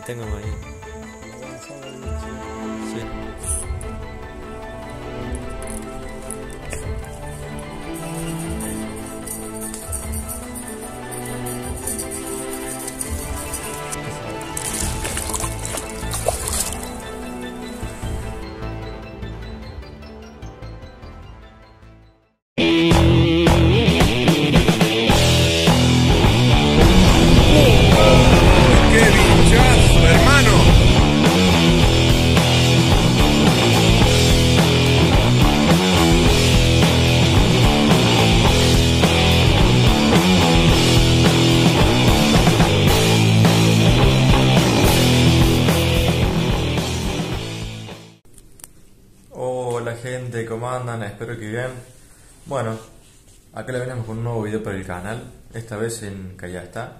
tengo ahí. Sí. Andan? Espero que bien. Bueno, acá le venimos con un nuevo video para el canal, esta vez en Callastá,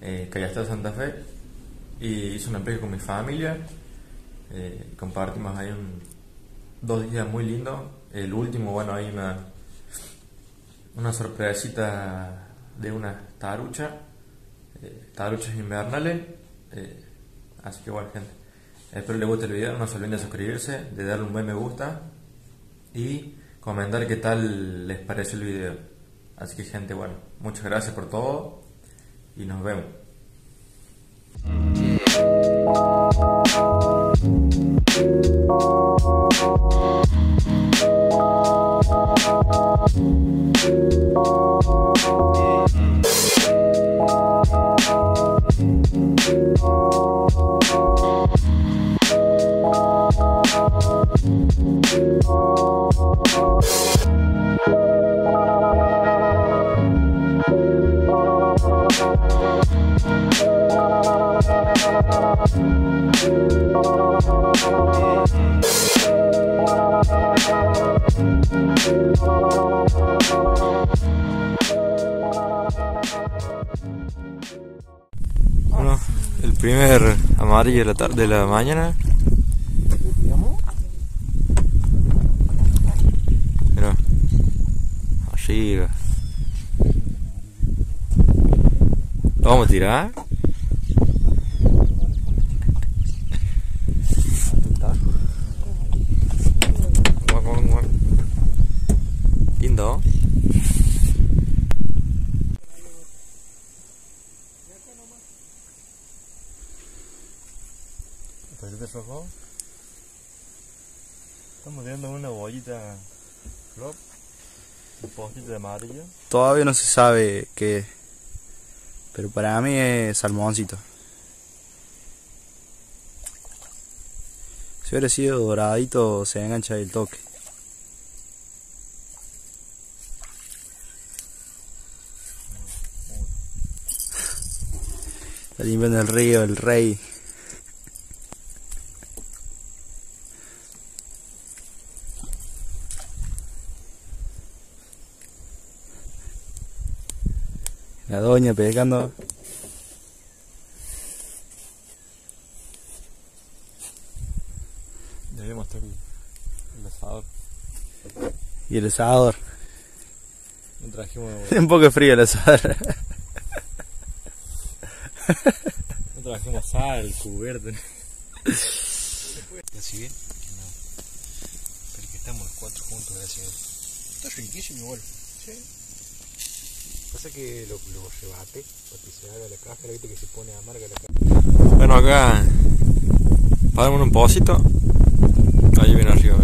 eh, Callastá Santa Fe, y hice una pesca con mi familia, eh, compartimos ahí un- dos días muy lindos, el último, bueno, ahí una, una sorpresita de una tarucha, eh, taruchas invernales, eh, así que bueno gente, espero les guste el video, no se olviden de suscribirse, de darle un buen me gusta y comentar qué tal les pareció el video. Así que gente, bueno, muchas gracias por todo y nos vemos. Bueno, el primer amarillo de la, tarde, de la mañana. Mira, arriba. ¿Lo vamos a tirar? Guau, guau, guau. Lindo. ¿Te rojo? Estamos viendo una bollita flop, un poquito de amarillo. Todavía no se sabe qué es. Pero para mí es salmoncito. Si hubiera sido doradito se engancha el toque. Está limpiando el río, el rey. Doña pescando. Debemos estar el, el asador. Y el asador. No trajimos, Un poco frío el asador. no trajimos sal, cubierto. ¿Así bien? No. Pero que estamos los cuatro juntos, gracias. Está riquísimo igual. Pasa que lo, lo rebate, para que se haga la cáscara, viste que se pone amarga la cáscara. Bueno, acá paramos un pocito. Ahí viene arriba.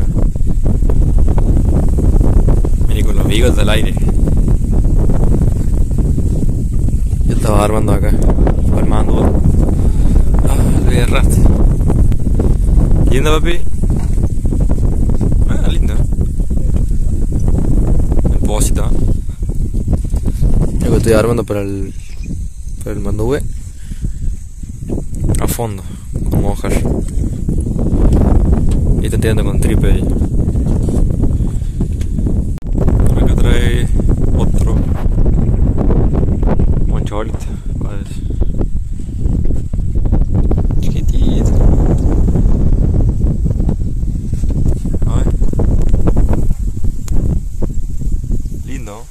Viene con los bigotes al aire. Yo estaba armando acá, armando. Ah, lo agarraste. ¿Lindo, papi? Ah, lindo. El pocito. Yo que estoy armando para el, para el mandube a fondo, como hojas. Y está tirando con tripe ahí. Acá trae otro moncholito, parece. Chiquitito. A ver. Lindo.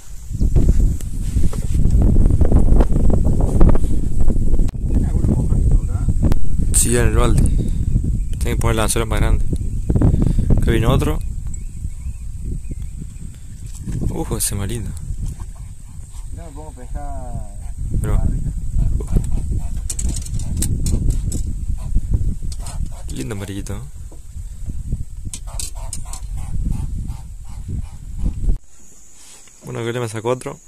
Tengo que poner el anzuelo más grande. Que viene otro. Uf, ese más lindo. No, a pescar. Pero, lindo amarillito. ¿no? Bueno, que le me sacó otro.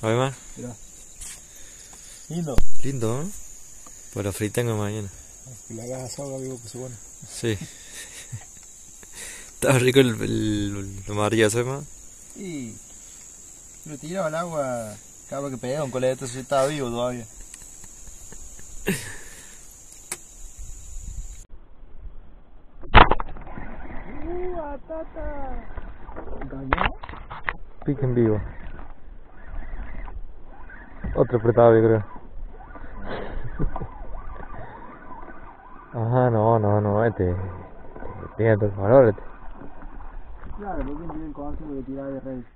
A ver más. Lindo. Lindo, ¿eh? Para fritango mañana. Que la hagas asado, amigo, que se pone. Sí. Estaba rico el, el, el amarillo, ¿sabes más? Y. Lo tiraba al agua. Cada vez que pegaba un coleto, si estaba vivo todavía. Pique en vivo. Otro apretado, yo creo. Ajá, no, no, no, este. Tiene todo el valor, este. Claro, porque tiene el concepto de tirar de rey.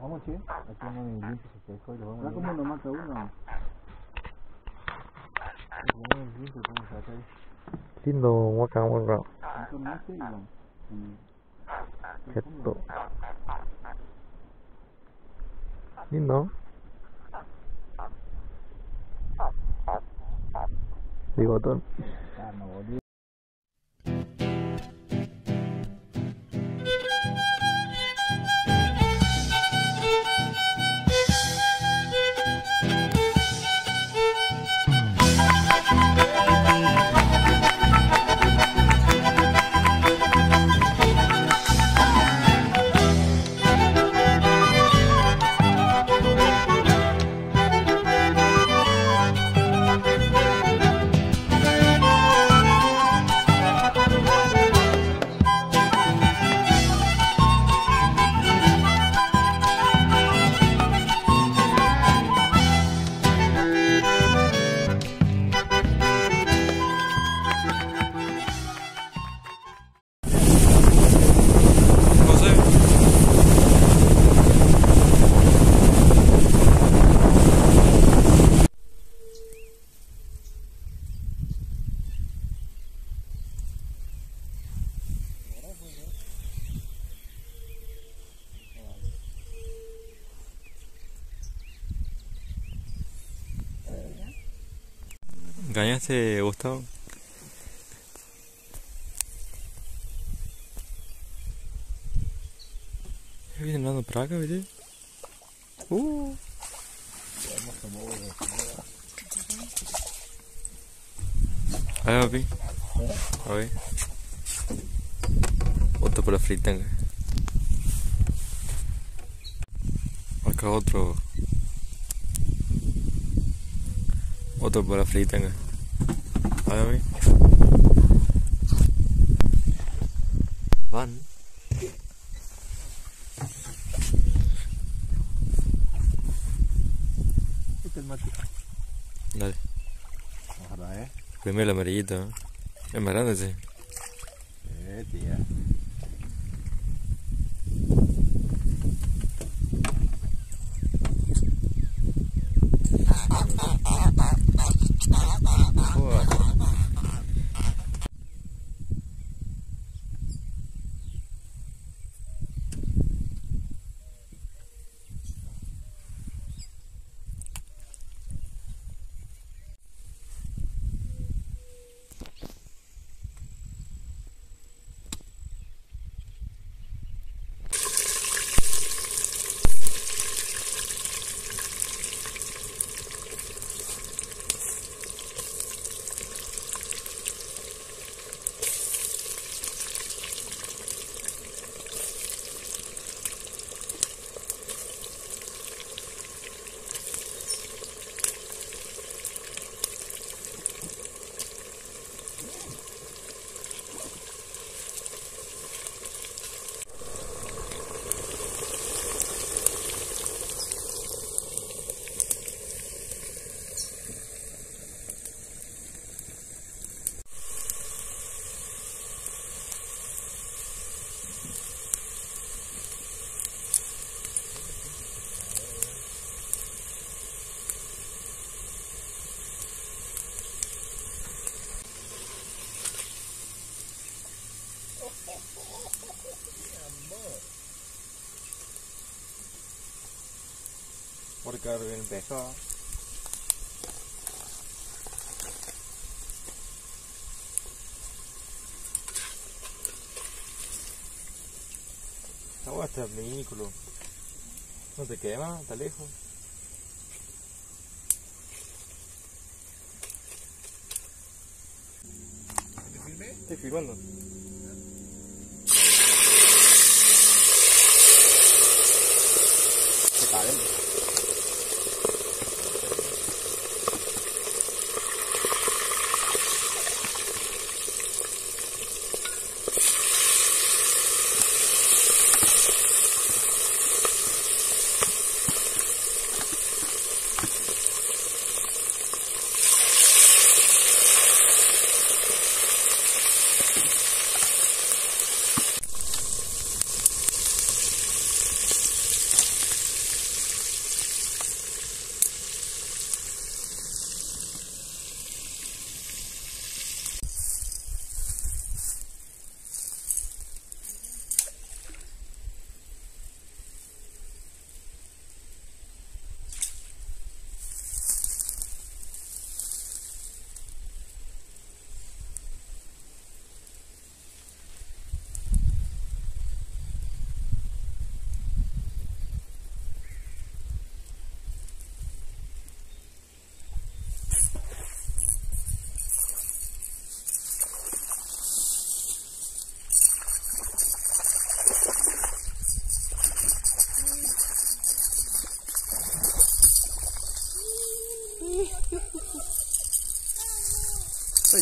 Vamos, che. Aquí no me limpio y lo vamos a como lo mata uno. ¿cómo? Lindo, guaca, guaca. Un tomate y vamos. Quieto. Lindo. Bigotón. ¿Engañaste, Gustavo? ¿Ya vienen andando para acá, viste? Uh. A ver, papi. A ver. Otro por la fritanga. Acá otro. Otro por la fritanga. A ver. Van. Este es el mate. Dale. Ojalá, eh. Primero el amarillito. ¿eh? Es más grande, sí. Eh, tía. Porque empezó. Agua hasta el vehículo. No te quema, está lejos. ¿Te filmé? Estoy filmando. Tá, Caramba.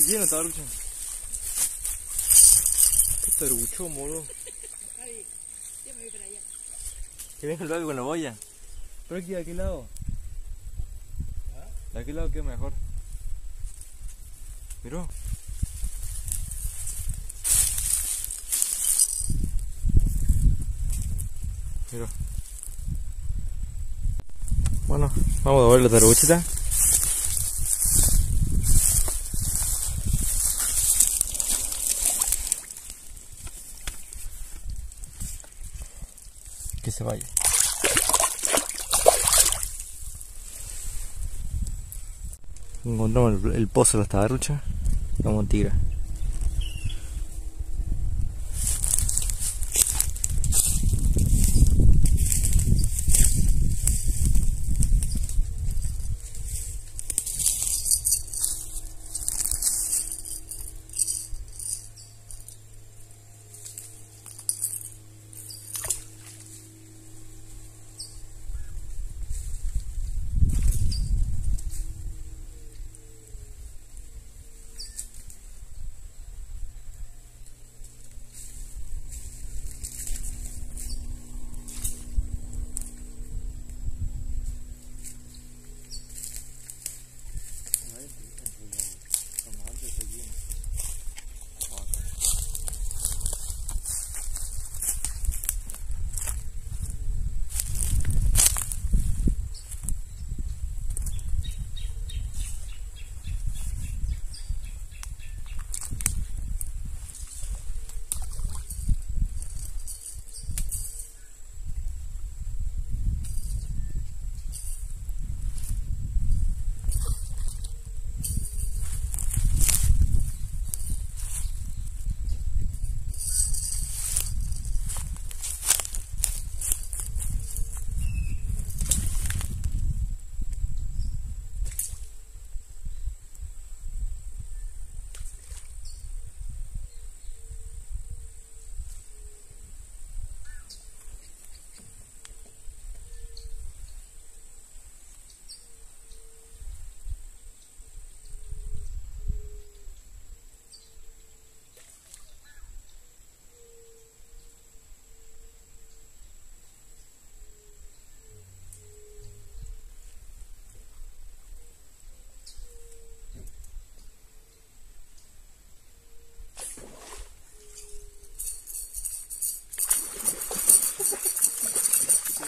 Se calienta. Está lleno esta tarucha. Qué tarucho, moro. Que venga el babi con la boya. Pero aquí, ¿de aquel lado? ¿De aquel lado qué mejor? Miró. Miró. Bueno, vamos a ver la taruchita. Encontramos el, pozo de la tabarrucha. Vamos a tirar.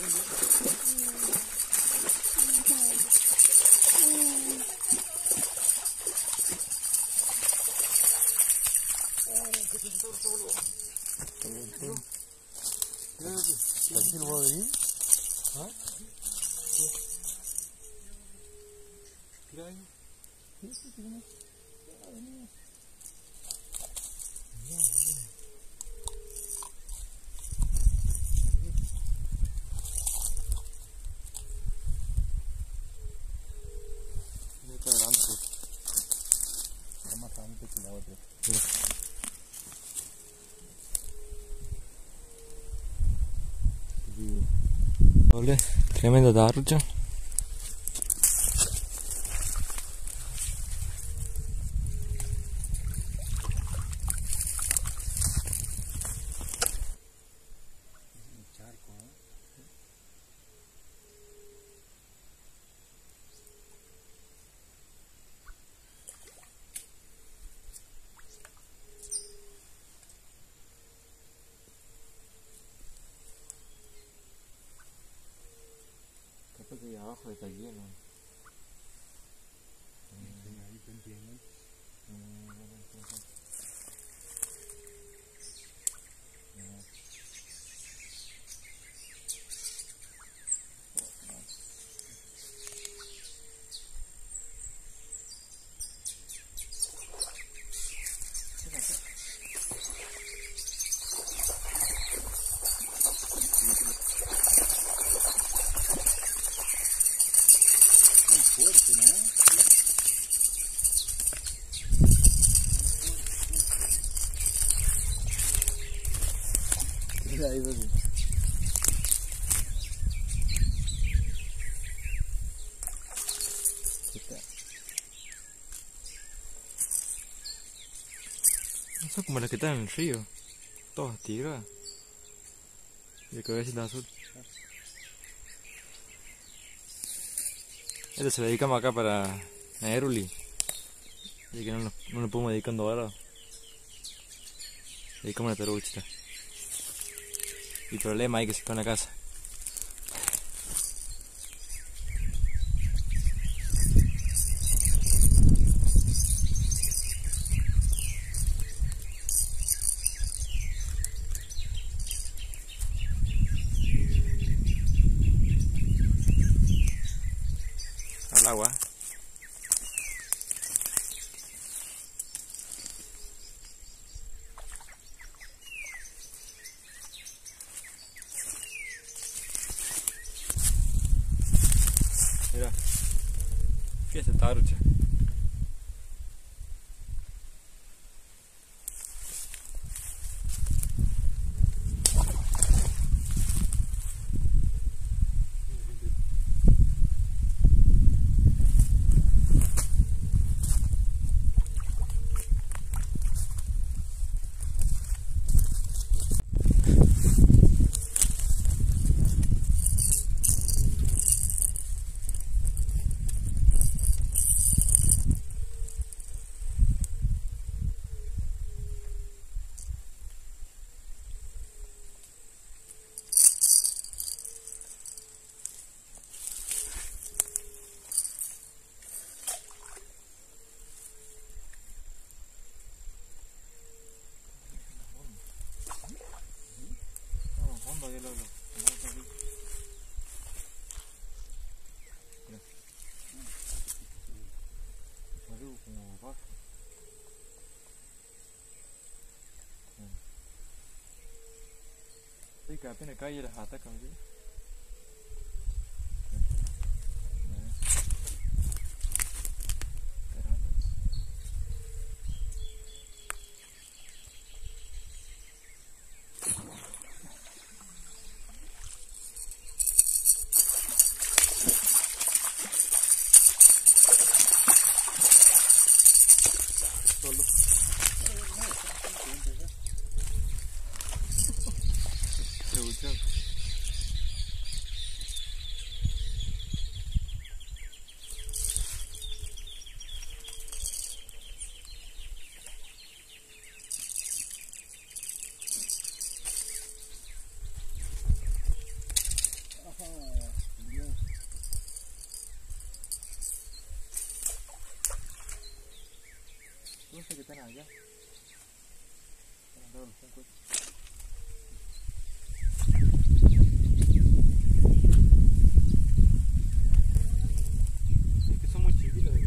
Mm-hmm. parole, tremenda d'argia. Como las que están en el río. Todas tiradas. Y de cabecita azul. Este se lo dedicamos acá para Neruli. Y que no nos, no nos podemos dedicando ahora. Dedicamos una taruchita. Y problema hay que se a la casa. Al agua. Mira. ¿Qué es esta tarucha? Como abajo. Sí, que apenas cae las atacan, ¿sí? No sé qué están allá. Están al lado de los juncos. Es que son muy chiquitos de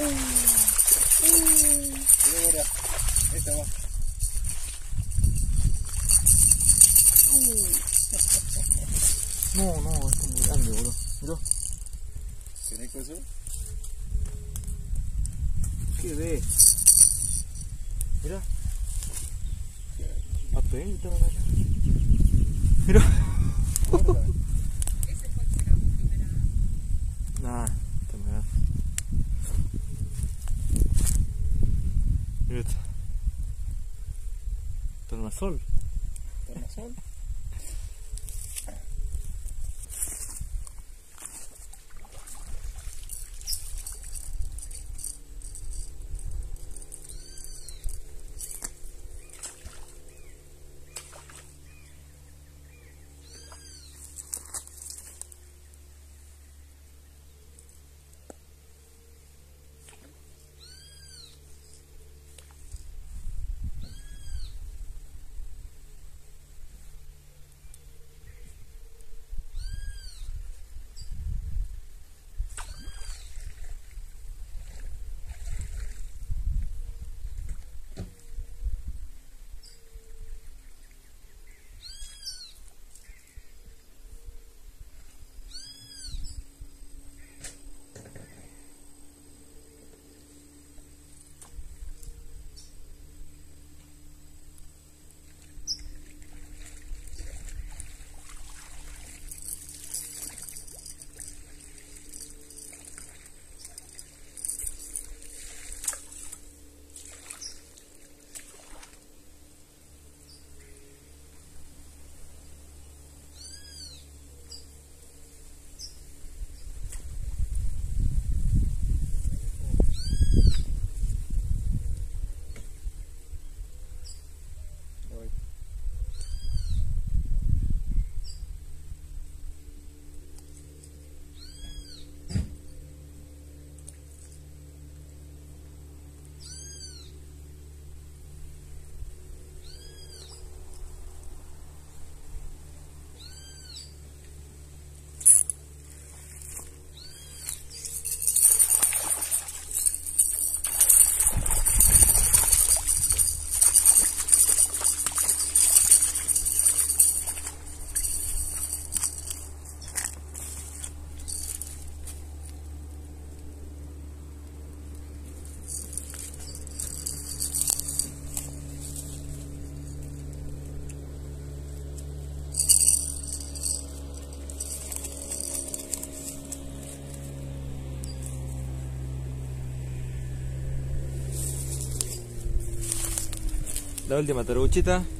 Mira, ahora. Esta va. No, no, está muy grande, boludo. Mirá. ¿Tenés cosa? ¿Qué ves? Mirá. Apenas. Nah, está. Mira. Tornasol. ¿Tornasol? La última taruchita. Y el